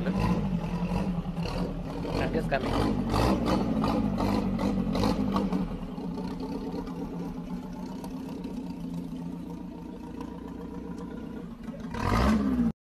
entiendes? Gracias, Cami.